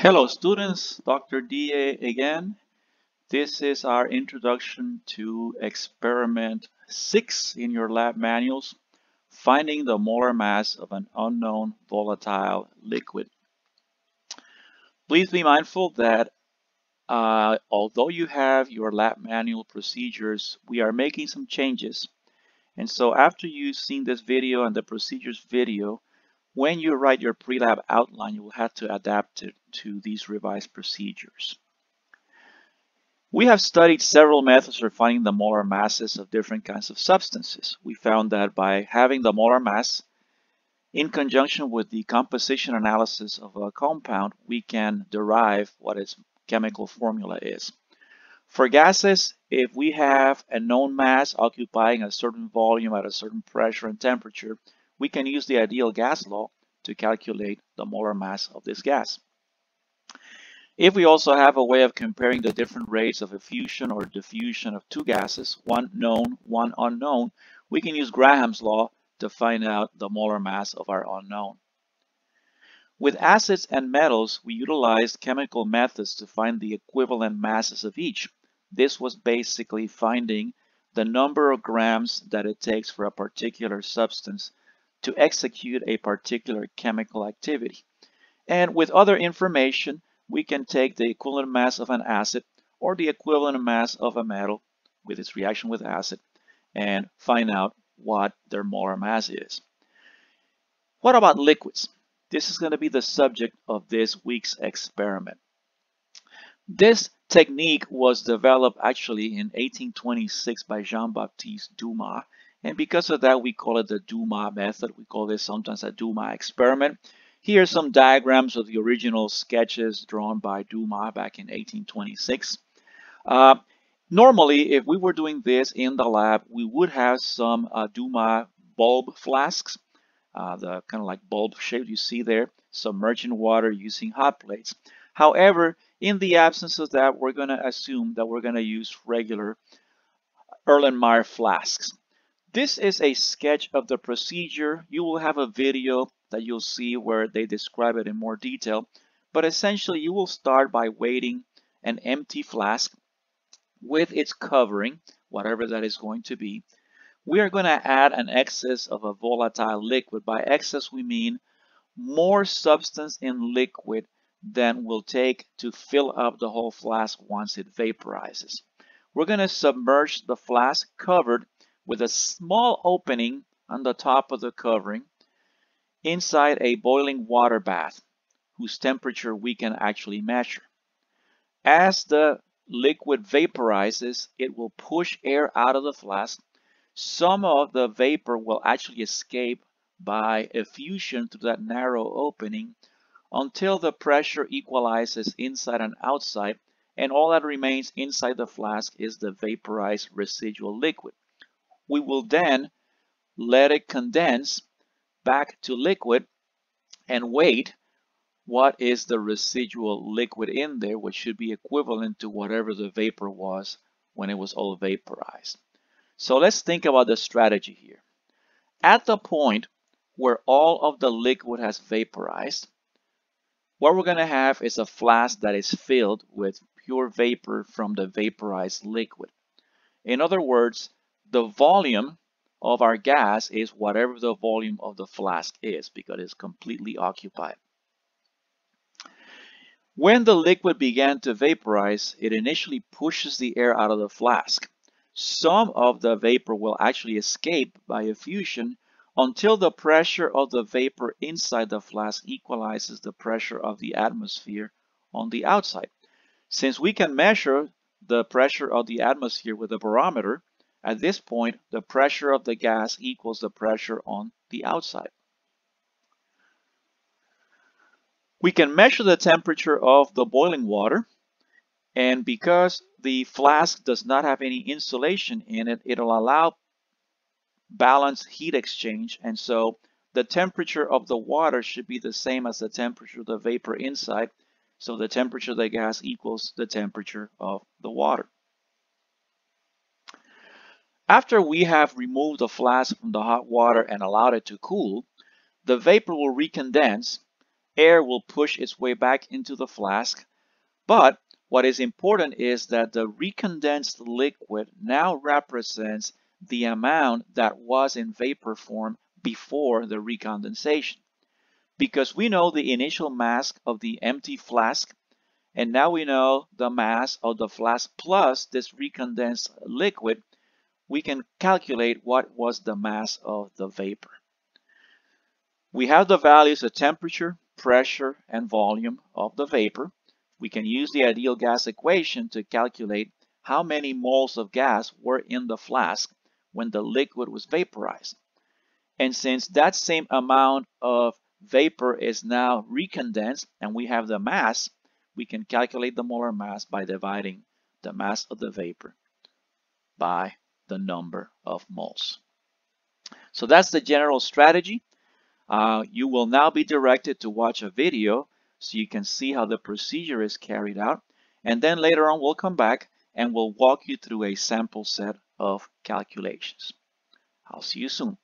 Hello students, Dr. DA again. This is our introduction to experiment 6 in your lab manuals, finding the molar mass of an unknown volatile liquid. Please be mindful that uh, although you have your lab manual procedures, we are making some changes. And so after you've seen this video and the procedures video, when you write your pre-lab outline, you will have to adapt it to these revised procedures. We have studied several methods for finding the molar masses of different kinds of substances. We found that by having the molar mass in conjunction with the composition analysis of a compound, we can derive what its chemical formula is. For gases, if we have a known mass occupying a certain volume at a certain pressure and temperature, we can use the ideal gas law to calculate the molar mass of this gas. If we also have a way of comparing the different rates of effusion or diffusion of two gases, one known, one unknown, we can use Graham's law to find out the molar mass of our unknown. With acids and metals, we utilized chemical methods to find the equivalent masses of each. This was basically finding the number of grams that it takes for a particular substance to execute a particular chemical activity. And with other information, we can take the equivalent mass of an acid or the equivalent mass of a metal with its reaction with acid and find out what their molar mass is. What about liquids? This is going to be the subject of this week's experiment. This technique was developed actually in 1826 by Jean-Baptiste Dumas and because of that, we call it the Dumas method. We call this sometimes a Dumas experiment. Here are some diagrams of the original sketches drawn by Dumas back in 1826. Uh, normally, if we were doing this in the lab, we would have some uh, Dumas bulb flasks, uh, the kind of like bulb shape you see there, submerged in water using hot plates. However, in the absence of that, we're going to assume that we're going to use regular Erlenmeyer flasks. This is a sketch of the procedure. You will have a video that you'll see where they describe it in more detail. But essentially, you will start by weighting an empty flask with its covering, whatever that is going to be. We are going to add an excess of a volatile liquid. By excess, we mean more substance in liquid than will take to fill up the whole flask once it vaporizes. We're going to submerge the flask covered with a small opening on the top of the covering inside a boiling water bath whose temperature we can actually measure. As the liquid vaporizes, it will push air out of the flask. Some of the vapor will actually escape by effusion through that narrow opening until the pressure equalizes inside and outside and all that remains inside the flask is the vaporized residual liquid. We will then let it condense back to liquid and wait what is the residual liquid in there, which should be equivalent to whatever the vapor was when it was all vaporized. So let's think about the strategy here. At the point where all of the liquid has vaporized, what we're going to have is a flask that is filled with pure vapor from the vaporized liquid. In other words, the volume of our gas is whatever the volume of the flask is because it's completely occupied. When the liquid began to vaporize, it initially pushes the air out of the flask. Some of the vapor will actually escape by effusion until the pressure of the vapor inside the flask equalizes the pressure of the atmosphere on the outside. Since we can measure the pressure of the atmosphere with a barometer, at this point, the pressure of the gas equals the pressure on the outside. We can measure the temperature of the boiling water and because the flask does not have any insulation in it, it'll allow balanced heat exchange and so the temperature of the water should be the same as the temperature of the vapor inside so the temperature of the gas equals the temperature of the water. After we have removed the flask from the hot water and allowed it to cool, the vapor will recondense air will push its way back into the flask. But what is important is that the recondensed liquid now represents the amount that was in vapor form before the recondensation. Because we know the initial mass of the empty flask, and now we know the mass of the flask plus this recondensed liquid, we can calculate what was the mass of the vapor. We have the values of temperature, pressure, and volume of the vapor. We can use the ideal gas equation to calculate how many moles of gas were in the flask when the liquid was vaporized. And since that same amount of vapor is now recondensed and we have the mass, we can calculate the molar mass by dividing the mass of the vapor by the number of moles. So that's the general strategy. Uh, you will now be directed to watch a video so you can see how the procedure is carried out. And then later on, we'll come back and we'll walk you through a sample set of calculations. I'll see you soon.